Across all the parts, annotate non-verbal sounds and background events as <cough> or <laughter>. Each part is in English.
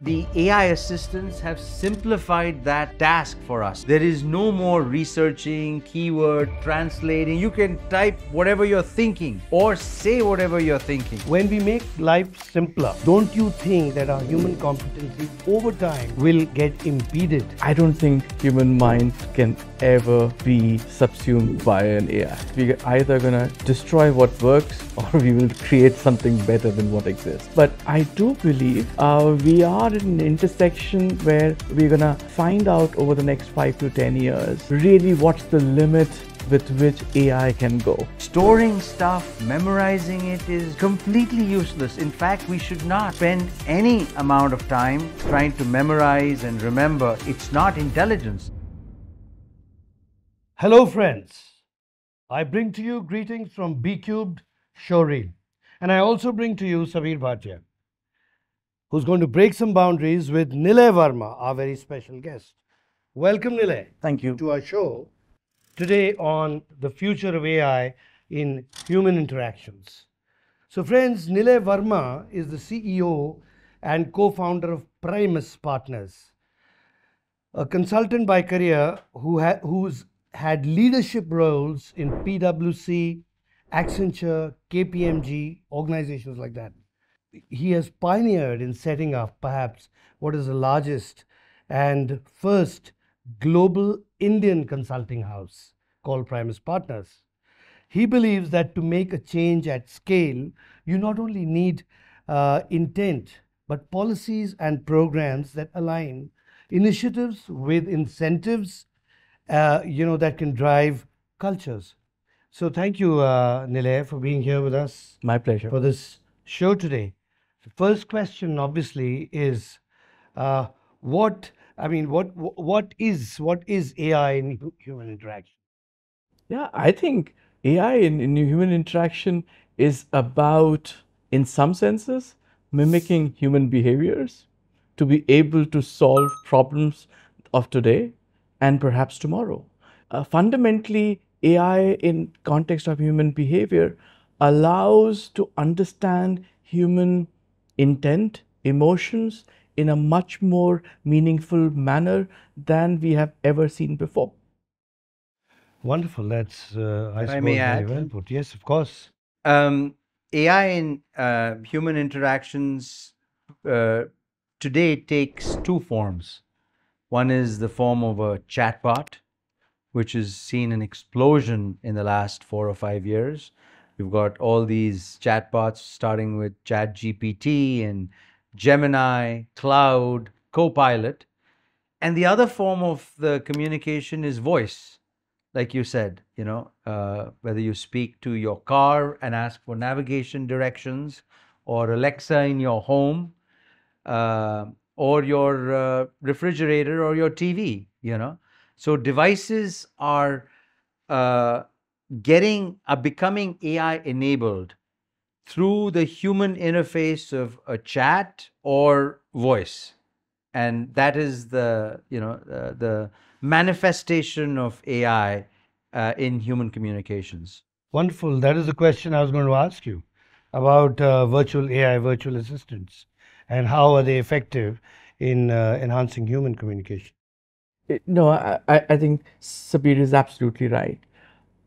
the AI assistants have simplified that task for us. There is no more researching, keyword, translating. You can type whatever you're thinking or say whatever you're thinking. When we make life simpler, don't you think that our human competency over time will get impeded? I don't think human mind can ever be subsumed by an AI. We're either gonna destroy what works <laughs> or we will create something better than what exists. But I do believe uh, we are at an intersection where we're gonna find out over the next five to ten years really what's the limit with which AI can go. Storing stuff, memorizing it is completely useless. In fact, we should not spend any amount of time trying to memorize and remember. It's not intelligence. Hello, friends. I bring to you greetings from B Cubed Showreel. And I also bring to you Sabeer Bhatia, who's going to break some boundaries with Nilay Varma, our very special guest. Welcome, Nilay. Thank you. To our show today on the future of AI in human interactions. So, friends, Nilay Varma is the CEO and co founder of Primus Partners, a consultant by career who ha- who's had leadership roles in PwC, Accenture, KPMG, organizations like that. He has pioneered in setting up perhaps what is the largest and first global Indian consulting house called Primus Partners. He believes that to make a change at scale, you not only need uh, intent, but policies and programs that align initiatives with incentives, uh, you know, that can drive cultures. So thank you, uh, Nilay, for being here with us My pleasure. for this show today. First question, obviously, is uh, what I mean, what what is what is AI in human interaction? Yeah, I think AI in, in human interaction is about, in some senses, mimicking human behaviors to be able to solve problems of today and perhaps tomorrow. Uh, fundamentally, AI in context of human behavior allows to understand human intent, emotions in a much more meaningful manner than we have ever seen before. Wonderful. That's uh, I If I suppose may very add. well put. Yes, of course. Um, AI in uh, human interactions uh, today takes two forms. One is the form of a chatbot, which has seen an explosion in the last four or five years. We've got all these chatbots starting with ChatGPT and Gemini, Claude, Copilot. And the other form of the communication is voice like you said, you know, uh, whether you speak to your car and ask for navigation directions, or Alexa in your home, uh, or your uh, refrigerator or your TV, you know. So devices are uh, getting, are becoming AI enabled through the human interface of a chat or voice and that is the you know uh, the manifestation of AI uh, in human communications. Wonderful. That is the question I was going to ask you about uh, virtual AI, virtual assistants, and how are they effective in uh, enhancing human communication. It- No, I, I I think Sabeer is absolutely right.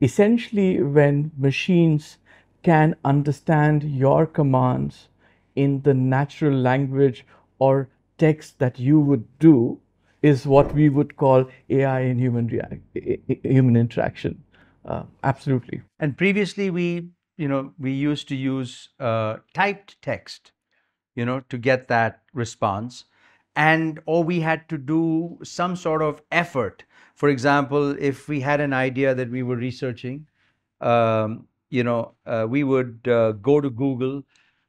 Essentially, when machines can understand your commands in the natural language or text that you would do, is what we would call AI in human human interaction. Uh, absolutely. And previously, we you know we used to use uh, typed text, you know, to get that response, and or we had to do some sort of effort. For example, if we had an idea that we were researching, um, you know, uh, we would uh, go to Google,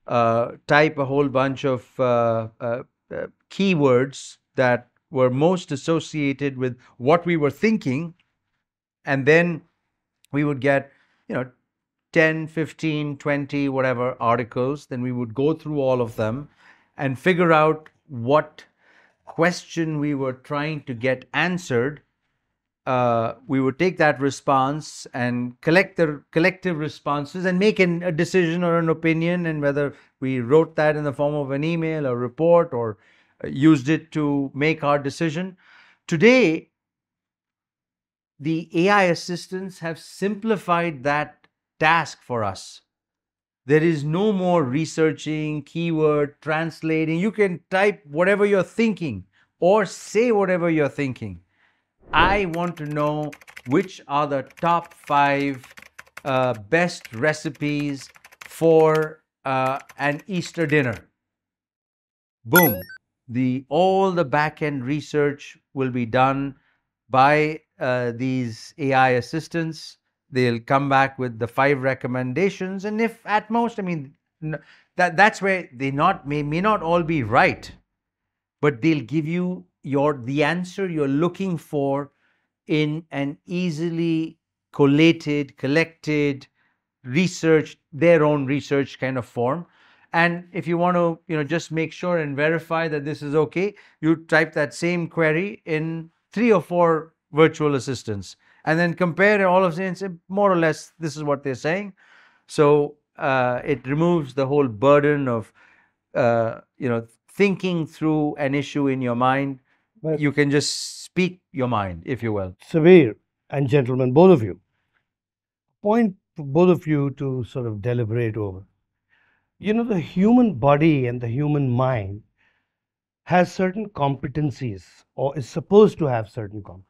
uh, type a whole bunch of uh, uh, uh, keywords that were most associated with what we were thinking, and then we would get, you know, 10, 15, 20, whatever articles. Then we would go through all of them and figure out what question we were trying to get answered uh, we would take that response and collect the collective responses and make an, a decision or an opinion and whether we wrote that in the form of an email or report or uh, used it to make our decision. Today, the AI assistants have simplified that task for us. There is no more researching, keyword, translating. You can type whatever you're thinking or say whatever you're thinking. I want to know which are the top five uh, best recipes for uh, an Easter dinner. Boom. The all the back end research will be done by uh, these AI assistants. They'll come back with the five recommendations, and if at most, I mean, that that's where they not may may not all be right, but they'll give you your the answer you're looking for in an easily collated, collected, researched, their own research kind of form. And if you want to, you know, just make sure and verify that this is okay, you type that same query in three or four virtual assistants and then compare all of them and say more or less this is what they're saying. So uh, it removes the whole burden of, uh, you know, thinking through an issue in your mind. But- you can just speak your mind, if you will. Sabeer and gentlemen, both of you, point for both of you to sort of deliberate over. You know, the human body and the human mind has certain competencies or is supposed to have certain competencies.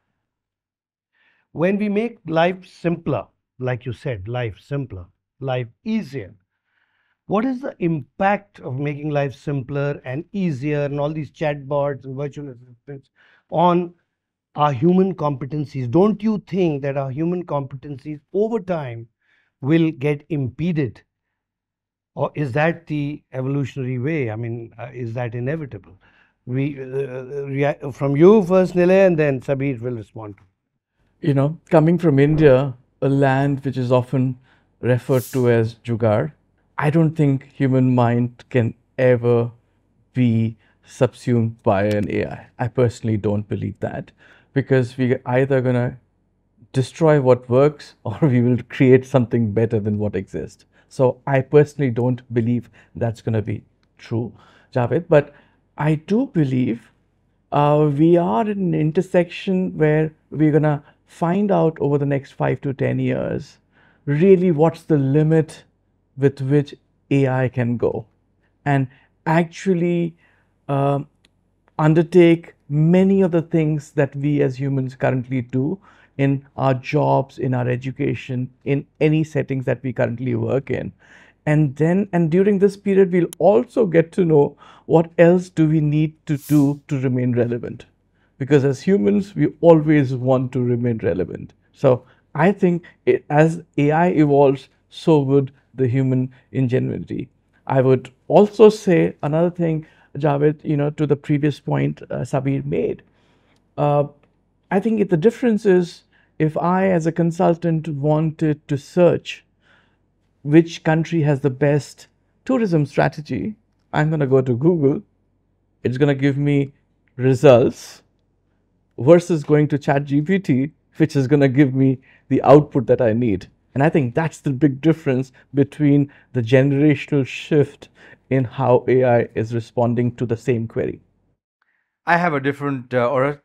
When we make life simpler, like you said, life simpler, life easier, what is the impact of making life simpler and easier and all these chatbots and virtual assistants on our human competencies? Don't you think that our human competencies over time will get impeded? Or is that the evolutionary way? I mean, uh, is that inevitable? We uh, from you first, Nilay, and then Sabeer will respond. You know, coming from India, a land which is often referred to as Jugaad, I don't think human mind can ever be subsumed by an AI. I personally don't believe that because we're either going to destroy what works <laughs> or we will create something better than what exists. So I personally don't believe that's going to be true, Javed. But I do believe uh, we are in an intersection where we're going to find out over the next five to 10 years really what's the limit with which AI can go and actually um, undertake many of the things that we as humans currently do in our jobs, in our education, in any settings that we currently work in. And then, and during this period, we'll also get to know what else do we need to do to remain relevant. Because as humans, we always want to remain relevant. So I think it, as AI evolves, so would the human ingenuity. I would also say another thing, Javed, you know, to the previous point uh, Sabeer made. Uh, I think it, the difference is if I, as a consultant, wanted to search which country has the best tourism strategy, I'm going to go to Google. It's going to give me results versus going to ChatGPT, which is going to give me the output that I need. And I think that's the big difference between the generational shift in how AI is responding to the same query. I have a different uh, or a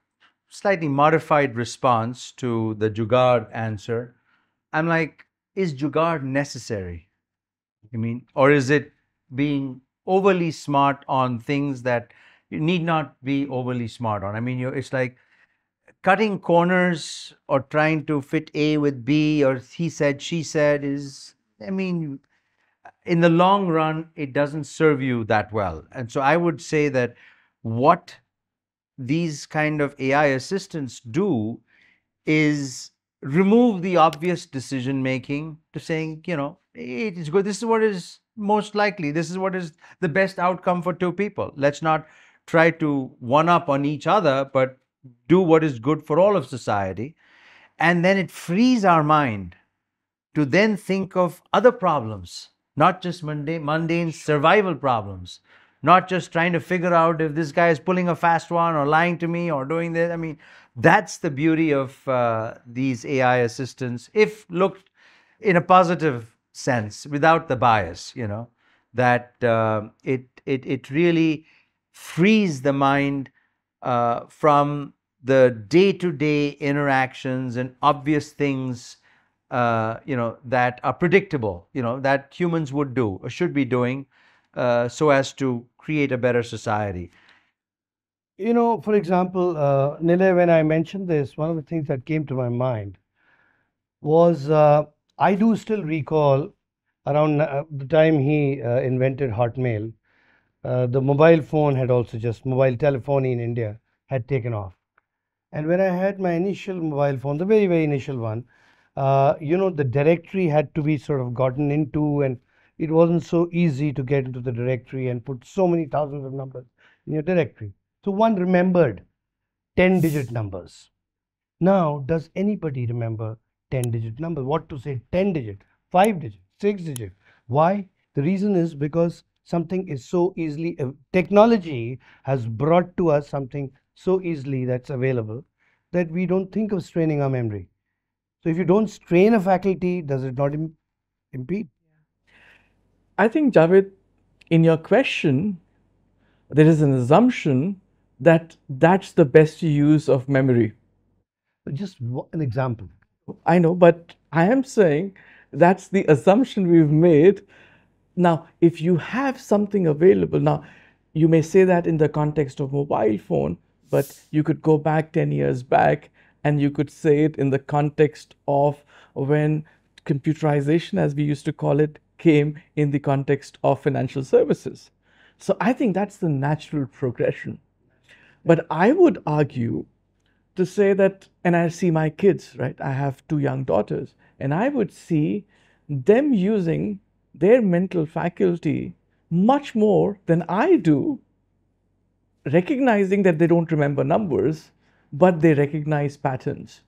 slightly modified response to the Jugaad answer. I'm like, is Jugaad necessary? I mean, or is it being overly smart on things that you need not be overly smart on? I mean, it's like cutting corners or trying to fit A with B or he said, she said is, I mean, in the long run, it doesn't serve you that well. And so I would say that what these kind of AI assistants do is remove the obvious decision making to saying, you know, it is good. This is what is most likely. This is what is the best outcome for two people. Let's not try to one up on each other, but do what is good for all of society. And then it frees our mind to then think of other problems, not just mundane, mundane survival problems, not just trying to figure out if this guy is pulling a fast one or lying to me or doing this. I mean, that's the beauty of uh, these AI assistants, if looked in a positive sense, without the bias, you know, that uh, it, it, it really frees the mind uh, from the day-to-day interactions and obvious things uh, you know that are predictable you know that humans would do or should be doing uh, so as to create a better society. You know, for example, uh, Nilay, when I mentioned this, one of the things that came to my mind was uh, I do still recall around uh, the time he uh, invented Hotmail, the mobile phone had also just mobile telephony in India had taken off. And when I had my initial mobile phone, the very, very initial one, uh, you know, the directory had to be sort of gotten into, and it wasn't so easy to get into the directory and put so many thousands of numbers in your directory. So one remembered 10 digit numbers. Now, does anybody remember 10 digit numbers? What to say 10 digit, 5 digit, 6 digit? Why? The reason is because something is so easily, uh, technology has brought to us something so easily that's available that we don't think of straining our memory. So, if you don't strain a faculty, does it not Im- impede? I think, Javed, in your question, there is an assumption that that's the best use of memory. Just an example. I know, but I am saying that's the assumption we've made. Now, if you have something available, now you may say that in the context of mobile phone, but you could go back 10 years back and you could say it in the context of when computerization, as we used to call it, came in the context of financial services. So I think that's the natural progression. But I would argue to say that, and I see my kids, right? I have two young daughters, and I would see them using their mental faculty much more than I do, recognizing that they don't remember numbers, but they recognize patterns.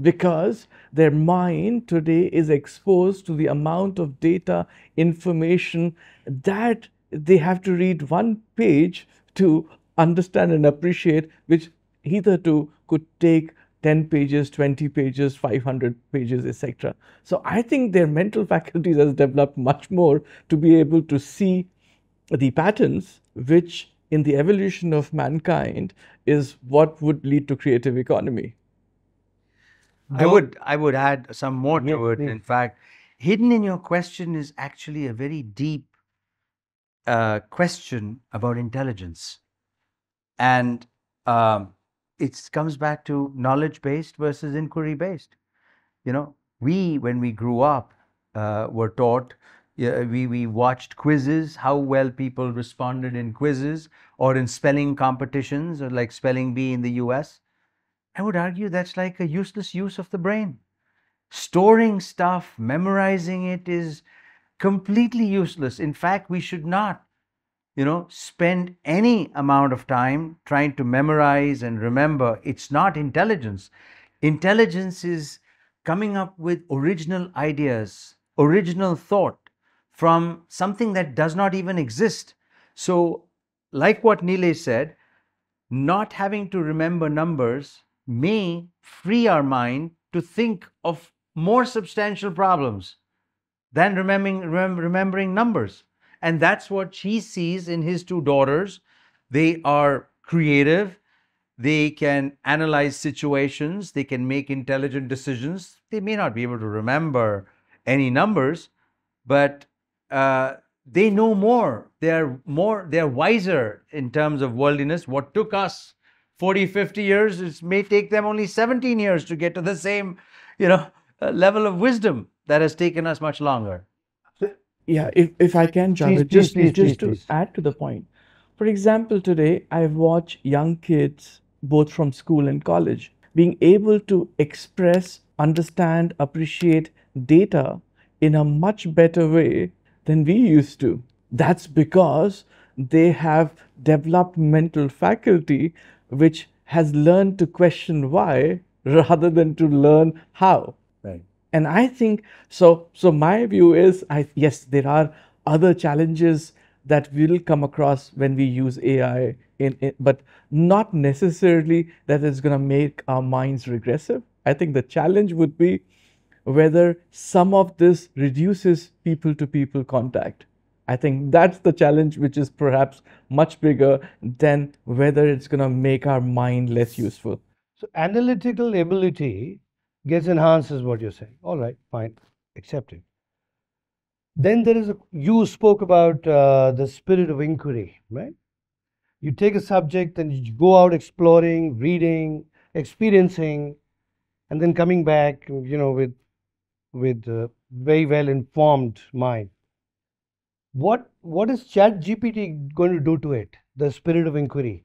Because their mind today is exposed to the amount of data, information that they have to read one page to understand and appreciate, which hitherto could take 10 pages, 20 pages, 500 pages, etc. So I think their mental <laughs> faculties has developed much more to be able to see the patterns, which in the evolution of mankind is what would lead to creative economy. I would I would add some more to Yes, it. please. In fact, hidden in your question is actually a very deep uh, question about intelligence, and um, it comes back to knowledge based versus inquiry based. You know, we when we grew up uh, were taught. Yeah, we we watched quizzes, how well people responded in quizzes or in spelling competitions, or like spelling bee in the U.S. I would argue that's like a useless use of the brain. Storing stuff, memorizing it is completely useless. In fact, we should not, you know, spend any amount of time trying to memorize and remember. It's not intelligence. Intelligence is coming up with original ideas, original thought from something that does not even exist. So, like what Nilay said, not having to remember numbers may free our mind to think of more substantial problems than remembering, remem- remembering numbers. And that's what she sees in his two daughters. They are creative, they can analyze situations, they can make intelligent decisions. They may not be able to remember any numbers, but uh, they know more. They're more, they're wiser in terms of worldliness. What took us 40, 50 years, it may take them only 17 years to get to the same, you know, uh, level of wisdom that has taken us much longer. Yeah, if, if I can, Javed, just, please, just please, to add to the point. For example, today I watch young kids, both from school and college, being able to express, understand, appreciate data in a much better way than we used to. That's because they have developed mental faculty which has learned to question why rather than to learn how. And i think so so my view is i yes there are other challenges that we will come across when we use ai in, in but not necessarily that it's going to make our minds regressive i think the challenge would be whether some of this reduces people to people contact I think that's the challenge, which is perhaps much bigger than whether it's going to make our mind less useful. So analytical ability gets enhanced, is what you're saying. All right, fine, accepted. Then there is a, you spoke about uh, the spirit of inquiry, right? You take a subject and you go out exploring, reading, experiencing, and then coming back, you know, with with a very well informed mind. What what is Chat GPT going to do to it? The spirit of inquiry,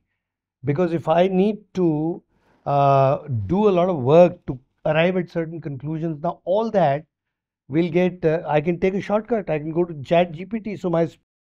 because if I need to uh, do a lot of work to arrive at certain conclusions, now all that will get. Uh, I can take a shortcut. I can go to Chat GPT, so my